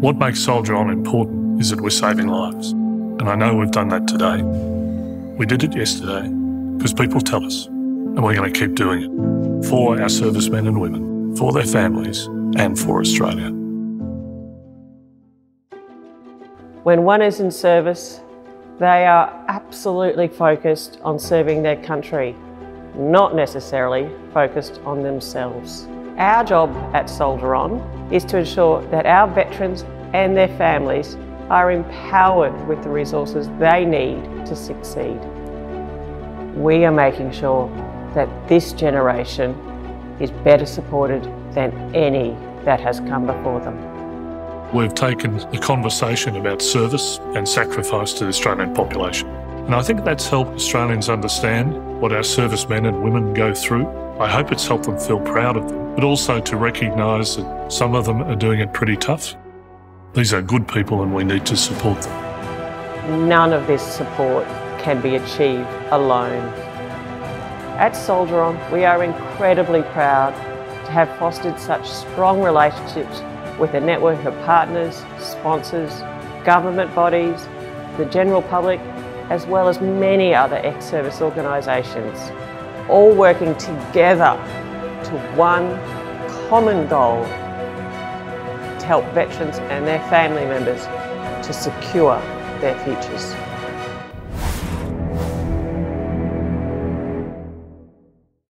What makes Soldier On important is that we're saving lives. And I know we've done that today. We did it yesterday because people tell us, and we're going to keep doing it for our servicemen and women, for their families, and for Australia. When one is in service, they are absolutely focused on serving their country, not necessarily focused on themselves. Our job at Soldier On is to ensure that our veterans and their families are empowered with the resources they need to succeed. We are making sure that this generation is better supported than any that has come before them. We've taken the conversation about service and sacrifice to the Australian population. And I think that's helped Australians understand what our servicemen and women go through. I hope it's helped them feel proud of them, but also to recognise that some of them are doing it pretty tough. These are good people and we need to support them. None of this support can be achieved alone. At Soldier On, we are incredibly proud to have fostered such strong relationships with a network of partners, sponsors, government bodies, the general public, as well as many other ex-service organisations, all working together to one common goal to help veterans and their family members to secure their futures.